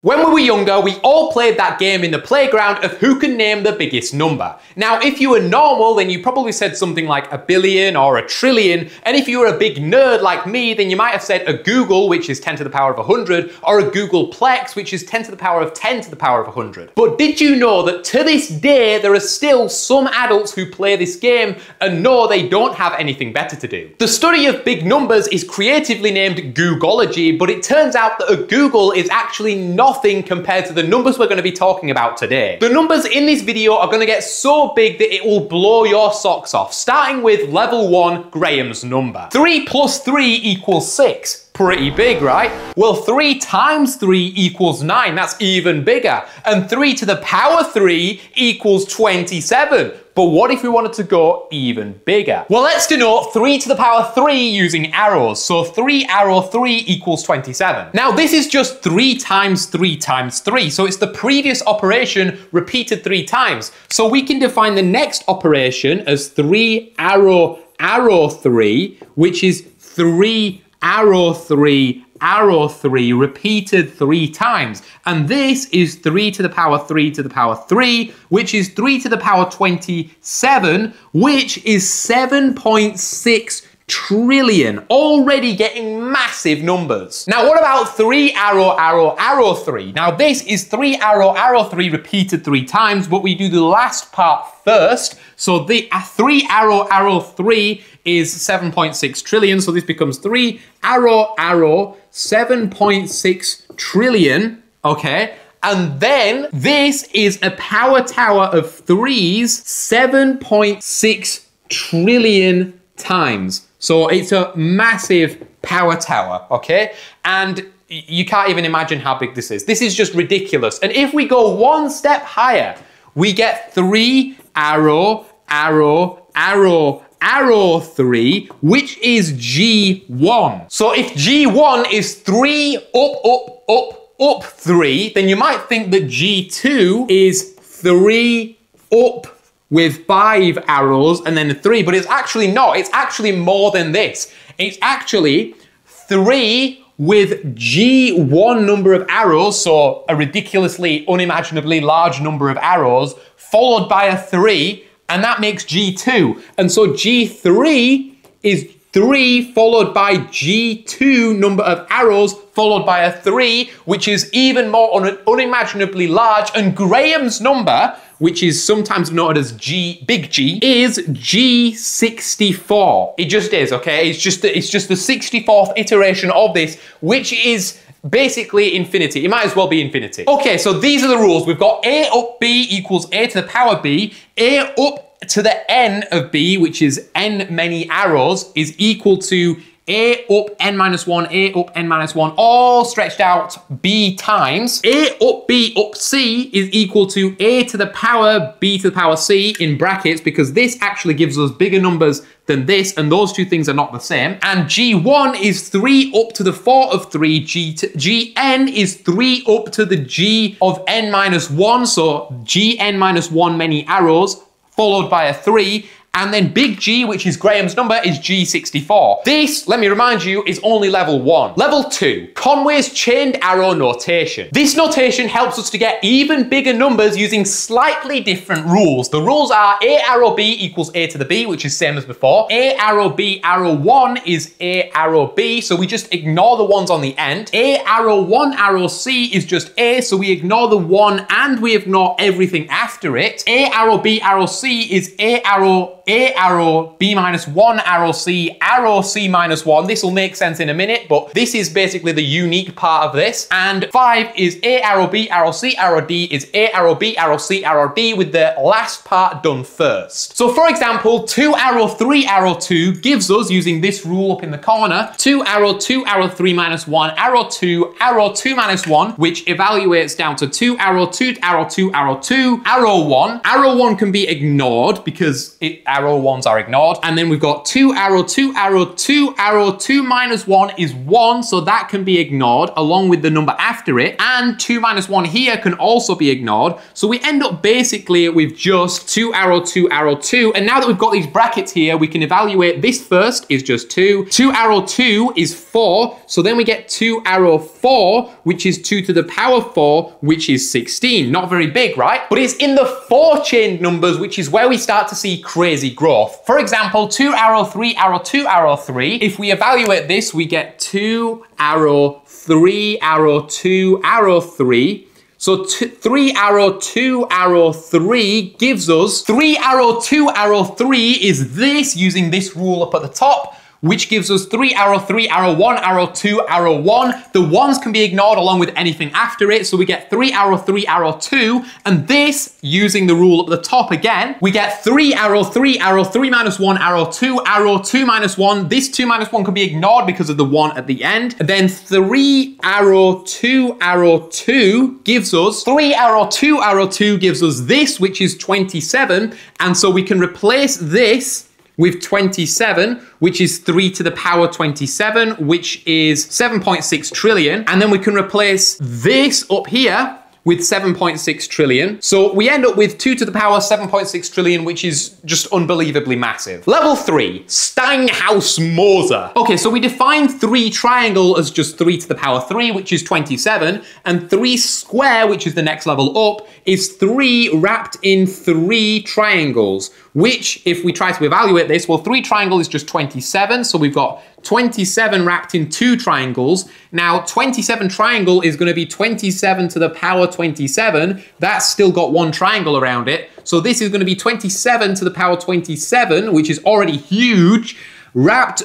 When were younger, we all played that game in the playground of who can name the biggest number. Now, if you were normal, then you probably said something like a billion or a trillion, and if you were a big nerd like me, then you might have said a googol, which is 10 to the power of 100, or a googolplex, which is 10 to the power of 10 to the power of 100. But did you know that to this day, there are still some adults who play this game and know they don't have anything better to do? The study of big numbers is creatively named Googology, but it turns out that a googol is actually nothing compared to the numbers we're going to be talking about today. The numbers in this video are going to get so big that it will blow your socks off, starting with level 1, Graham's number. 3 plus 3 equals 6 pretty big, right? Well, 3 times 3 equals 9. That's even bigger. And 3 to the power 3 equals 27. But what if we wanted to go even bigger? Well, let's denote 3 to the power 3 using arrows. So 3 arrow 3 equals 27. Now, this is just 3 times 3 times 3. So it's the previous operation repeated 3 times. So we can define the next operation as 3 arrow arrow 3, which is 3 arrow 3, arrow 3 repeated three times. And this is 3 to the power 3 to the power 3, which is 3 to the power 27, which is 7.6 trillion, already getting massive numbers. Now, what about three arrow, arrow, arrow three? Now, this is three arrow, arrow three repeated three times, but we do the last part first. So the uh, three arrow, arrow three is 7.6 trillion. So this becomes three arrow, arrow, 7.6 trillion. Okay. And then this is a power tower of threes, 7.6 trillion times. So it's a massive power tower, okay? And you can't even imagine how big this is. This is just ridiculous. And if we go one step higher, we get three arrow, arrow, arrow, arrow 3, which is G1. So if G1 is 3 up, up, up, up 3, then you might think that G2 is 3 up with five arrows and then three, but it's actually not. It's actually more than this. It's actually three with G1 number of arrows, so a ridiculously, unimaginably large number of arrows, followed by a three, and that makes G2. And so G3 is 3 followed by G2 number of arrows followed by a 3, which is even more un unimaginably large. And Graham's number, which is sometimes noted as G, big G, is G64. It just is, okay? It's just, the, it's just the 64th iteration of this, which is basically infinity. It might as well be infinity. Okay, so these are the rules. We've got A up B equals A to the power B. A up to the n of b, which is n many arrows, is equal to a up n minus 1, a up n minus 1, all stretched out b times. a up b up c is equal to a to the power b to the power c in brackets because this actually gives us bigger numbers than this and those two things are not the same. And g1 is 3 up to the 4 of 3, g gn is 3 up to the g of n minus 1, so gn minus 1 many arrows followed by a 3, and then big G, which is Graham's number, is G64. This, let me remind you, is only level one. Level two, Conway's chained arrow notation. This notation helps us to get even bigger numbers using slightly different rules. The rules are A arrow B equals A to the B, which is same as before. A arrow B arrow one is A arrow B, so we just ignore the ones on the end. A arrow one arrow C is just A, so we ignore the one and we ignore everything after it. A arrow B arrow C is A arrow a arrow, B minus one arrow C, arrow C minus one. This will make sense in a minute, but this is basically the unique part of this. And five is A arrow, B arrow, C arrow, D is A arrow, B arrow, C arrow, D with the last part done first. So for example, two arrow, three arrow, two gives us, using this rule up in the corner, two arrow, two arrow, three minus one, arrow, two, arrow, two minus one, which evaluates down to two arrow, two arrow, two arrow, two, arrow one. Arrow one can be ignored because it arrow ones are ignored. And then we've got two arrow, two arrow, two arrow, two minus one is one, so that can be ignored along with the number after it. And two minus one here can also be ignored. So we end up basically with just two arrow, two arrow, two. And now that we've got these brackets here, we can evaluate this first is just two. Two arrow two is four. So then we get two arrow four, which is two to the power four, which is 16. Not very big, right? But it's in the four chained numbers, which is where we start to see crazy growth. For example, two arrow, three arrow, two arrow, three. If we evaluate this, we get two arrow, three arrow, two arrow, three. So three arrow, two arrow, three gives us three arrow, two arrow, three is this using this rule up at the top which gives us three arrow, three arrow, one arrow, two arrow, one. The ones can be ignored along with anything after it. So we get three arrow, three arrow, two. And this, using the rule at the top again, we get three arrow, three arrow, three minus one arrow, two arrow, two minus one. This two minus one can be ignored because of the one at the end. And then three arrow, two arrow, two gives us three arrow, two arrow, two gives us this, which is 27. And so we can replace this with 27, which is 3 to the power 27, which is 7.6 trillion. And then we can replace this up here with 7.6 trillion. So we end up with 2 to the power 7.6 trillion, which is just unbelievably massive. Level 3, Steinhaus-Moser. Okay, so we define 3 triangle as just 3 to the power 3, which is 27, and 3 square, which is the next level up, is 3 wrapped in 3 triangles, which, if we try to evaluate this, well, 3 triangle is just 27, so we've got 27 wrapped in two triangles. Now, 27 triangle is going to be 27 to the power 27. That's still got one triangle around it. So this is going to be 27 to the power 27, which is already huge, wrapped,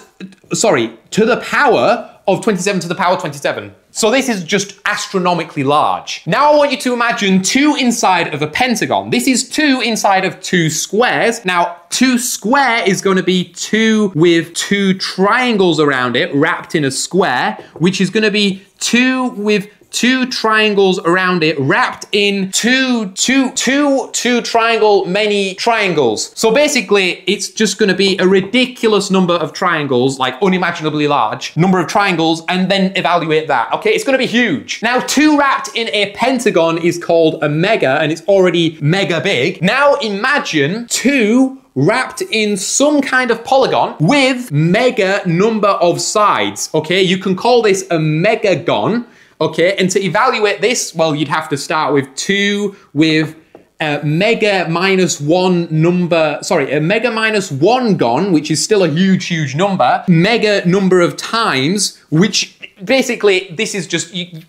sorry, to the power of 27 to the power 27. So this is just astronomically large. Now I want you to imagine two inside of a pentagon. This is two inside of two squares. Now, two square is going to be two with two triangles around it wrapped in a square, which is going to be two with two triangles around it wrapped in two, two, two, two triangle, many triangles. So basically, it's just gonna be a ridiculous number of triangles, like unimaginably large number of triangles, and then evaluate that, okay? It's gonna be huge. Now, two wrapped in a pentagon is called a mega, and it's already mega big. Now imagine two wrapped in some kind of polygon with mega number of sides, okay? You can call this a megagon, Okay, and to evaluate this, well, you'd have to start with two with a mega minus one number, sorry, a mega minus one gone, which is still a huge, huge number, mega number of times, which basically this is just, you,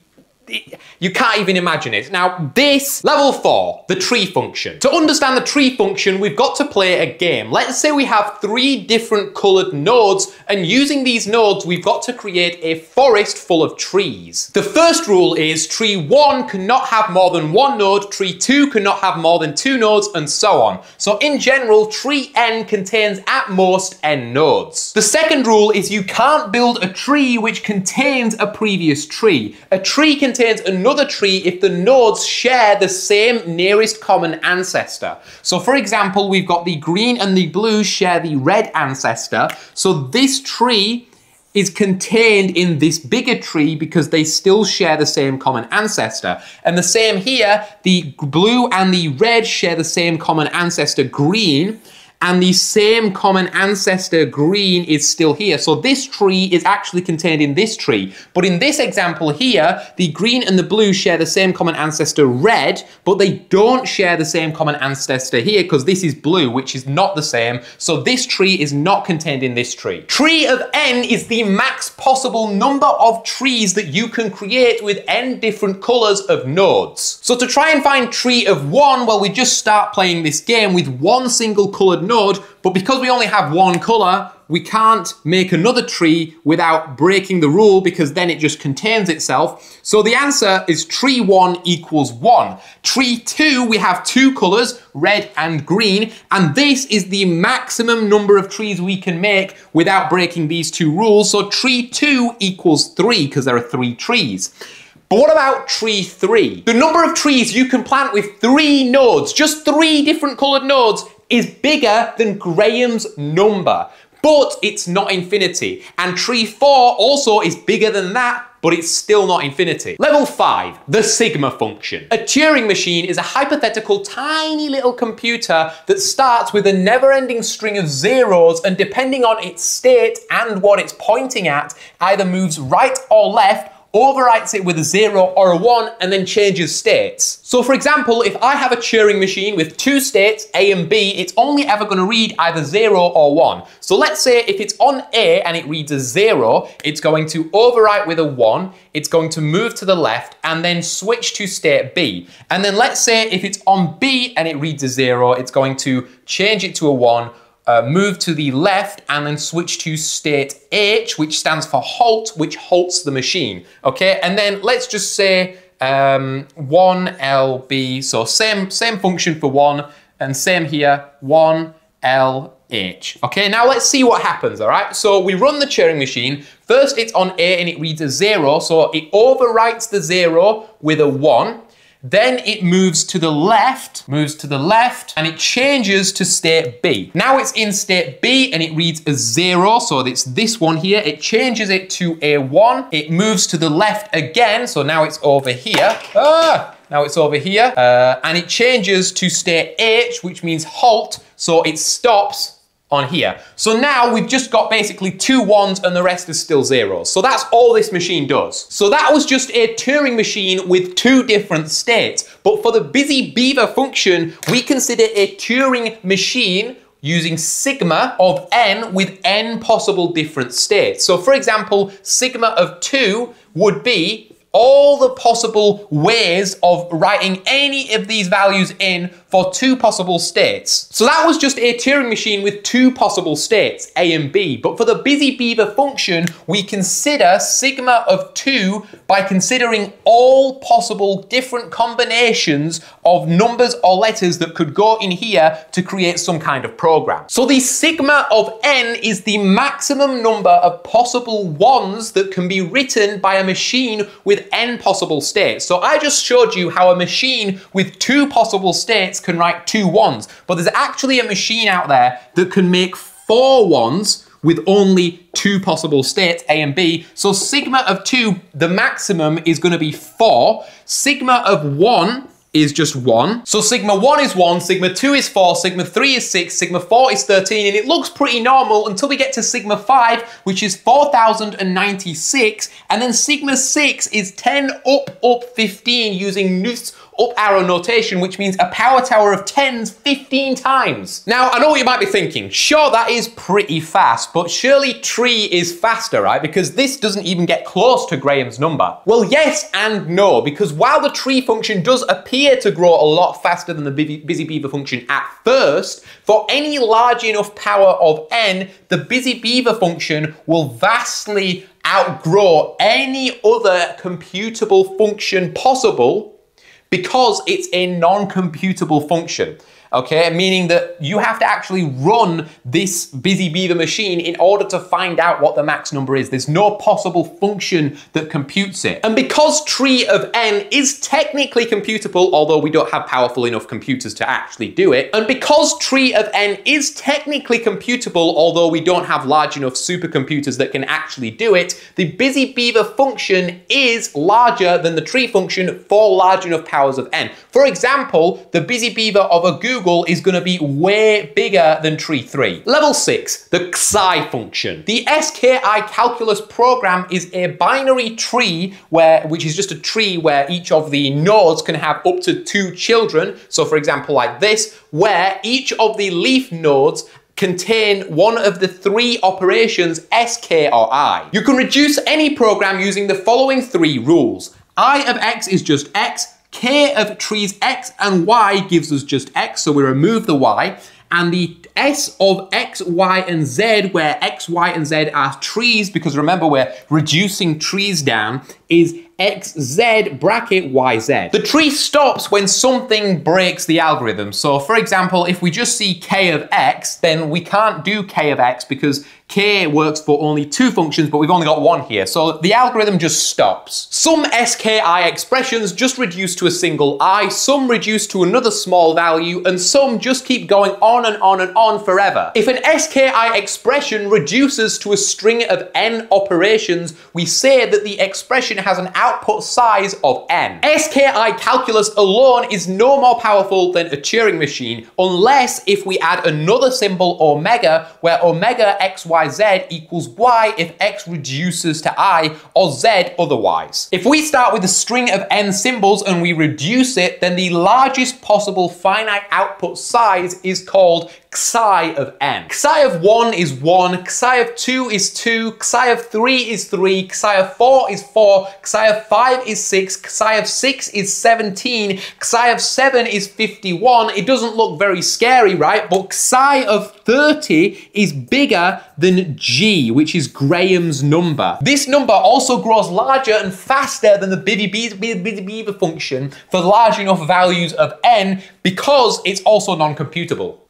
you can't even imagine it. Now, this, level four, the tree function. To understand the tree function, we've got to play a game. Let's say we have three different colored nodes, and using these nodes, we've got to create a forest full of trees. The first rule is tree one cannot have more than one node, tree two cannot have more than two nodes, and so on. So in general, tree n contains at most n nodes. The second rule is you can't build a tree which contains a previous tree. A tree contains contains another tree if the nodes share the same nearest common ancestor. So for example, we've got the green and the blue share the red ancestor. So this tree is contained in this bigger tree because they still share the same common ancestor. And the same here, the blue and the red share the same common ancestor green and the same common ancestor green is still here. So this tree is actually contained in this tree. But in this example here, the green and the blue share the same common ancestor red, but they don't share the same common ancestor here because this is blue, which is not the same. So this tree is not contained in this tree. Tree of n is the max possible number of trees that you can create with n different colors of nodes. So to try and find tree of one, well, we just start playing this game with one single colored node node, but because we only have one color, we can't make another tree without breaking the rule because then it just contains itself. So the answer is tree one equals one. Tree two, we have two colors, red and green, and this is the maximum number of trees we can make without breaking these two rules. So tree two equals three because there are three trees. But what about tree three? The number of trees you can plant with three nodes, just three different colored nodes, is bigger than Graham's number but it's not infinity. And tree 4 also is bigger than that, but it's still not infinity. Level 5, the sigma function. A Turing machine is a hypothetical tiny little computer that starts with a never-ending string of zeros and depending on its state and what it's pointing at, either moves right or left overwrites it with a zero or a one, and then changes states. So for example, if I have a Turing machine with two states, A and B, it's only ever gonna read either zero or one. So let's say if it's on A and it reads a zero, it's going to overwrite with a one, it's going to move to the left and then switch to state B. And then let's say if it's on B and it reads a zero, it's going to change it to a one, uh, move to the left and then switch to state H, which stands for halt, which halts the machine. Okay, and then let's just say um, 1LB, so same, same function for one, and same here, 1LH. Okay, now let's see what happens, all right? So we run the Turing machine. First it's on A and it reads a zero, so it overwrites the zero with a one. Then it moves to the left, moves to the left, and it changes to state B. Now it's in state B and it reads a zero, so it's this one here. It changes it to a one. It moves to the left again, so now it's over here. Ah! Now it's over here, uh, and it changes to state H, which means halt, so it stops on here. So now we've just got basically two ones and the rest is still zeros. So that's all this machine does. So that was just a Turing machine with two different states. But for the busy beaver function, we consider a Turing machine using sigma of n with n possible different states. So for example, sigma of 2 would be all the possible ways of writing any of these values in for two possible states. So that was just a Turing machine with two possible states, A and B. But for the busy beaver function, we consider sigma of 2 by considering all possible different combinations of numbers or letters that could go in here to create some kind of program. So the sigma of n is the maximum number of possible ones that can be written by a machine with n possible states. So I just showed you how a machine with two possible states can write two ones, but there's actually a machine out there that can make four ones with only two possible states, A and B. So sigma of two, the maximum is gonna be four. Sigma of one is just one. So sigma one is one, sigma two is four, sigma three is six, sigma four is 13, and it looks pretty normal until we get to sigma five, which is 4,096, and then sigma six is 10 up, up 15 using Knuth's up arrow notation, which means a power tower of 10s 15 times. Now, I know what you might be thinking. Sure, that is pretty fast, but surely tree is faster, right? Because this doesn't even get close to Graham's number. Well, yes and no, because while the tree function does appear to grow a lot faster than the busy beaver function at first, for any large enough power of n, the busy beaver function will vastly outgrow any other computable function possible because it's a non-computable function okay? Meaning that you have to actually run this Busy Beaver machine in order to find out what the max number is. There's no possible function that computes it. And because tree of n is technically computable, although we don't have powerful enough computers to actually do it, and because tree of n is technically computable, although we don't have large enough supercomputers that can actually do it, the Busy Beaver function is larger than the tree function for large enough powers of n. For example, the Busy Beaver of a googol Is going to be way bigger than tree 3. Level 6, the xi function. The SKI calculus program is a binary tree where which is just a tree where each of the nodes can have up to two children. So for example like this, where each of the leaf nodes contain one of the three operations sk or i. You can reduce any program using the following three rules. i of x is just x, k of trees x and y gives us just x, so we remove the y, and the s of x, y, and z, where x, y, and z are trees, because remember we're reducing trees down, is xz bracket yz. The tree stops when something breaks the algorithm. So for example, if we just see k of x, then we can't do k of x because k works for only two functions, but we've only got one here. So the algorithm just stops. Some SKI expressions just reduce to a single i, some reduce to another small value, and some just keep going on and on and on forever. If an SKI expression reduces to a string of n operations, we say that the expression has an output size of n. SKI calculus alone is no more powerful than a Turing machine, unless if we add another symbol omega, where omega xyz equals y if x reduces to i or z otherwise. If we start with a string of n symbols and we reduce it, then the largest possible finite output size is called xi of n. Xi of 1 is 1, xi of 2 is 2, xi of 3 is 3, xi of 4 is 4, xi of 5 is 6, xi of 6 is 17, xi of 7 is 51. It doesn't look very scary, right? But xi of 30 is bigger than g, which is Graham's number. This number also grows larger and faster than the Busy Beaver function for large enough values of n because it's also non-computable.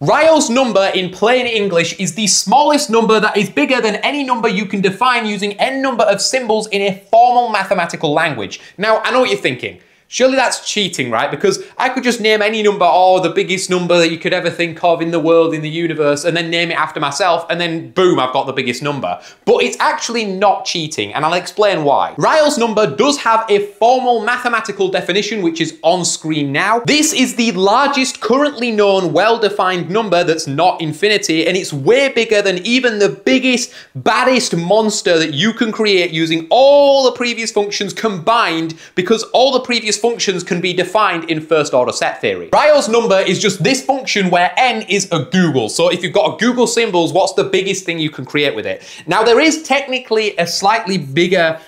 Rayo's number in plain English is the smallest number that is bigger than any number you can define using n number of symbols in a formal mathematical language. Now, I know what you're thinking. Surely that's cheating, right? Because I could just name any number, or the biggest number that you could ever think of in the world, in the universe, and then name it after myself, and then boom, I've got the biggest number. But it's actually not cheating, and I'll explain why. Rayo's number does have a formal mathematical definition, which is on screen now. This is the largest currently known well-defined number that's not infinity, and it's way bigger than even the biggest, baddest monster that you can create using all the previous functions combined, because all the previous functions can be defined in first order set theory. Rayo's number is just this function where n is a googol. So if you've got a googol symbols, what's the biggest thing you can create with it? Now there is technically a slightly bigger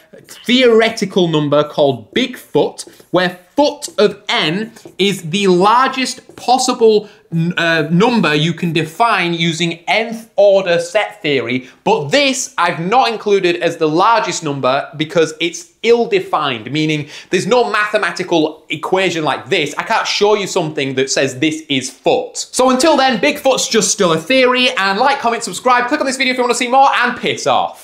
theoretical number called Bigfoot, where foot of n is the largest possible uh, number you can define using nth order set theory, but this I've not included as the largest number because it's ill-defined, meaning there's no mathematical equation like this. I can't show you something that says this is foot. So until then, Bigfoot's just still a theory, and like, comment, subscribe, click on this video if you want to see more, and piss off.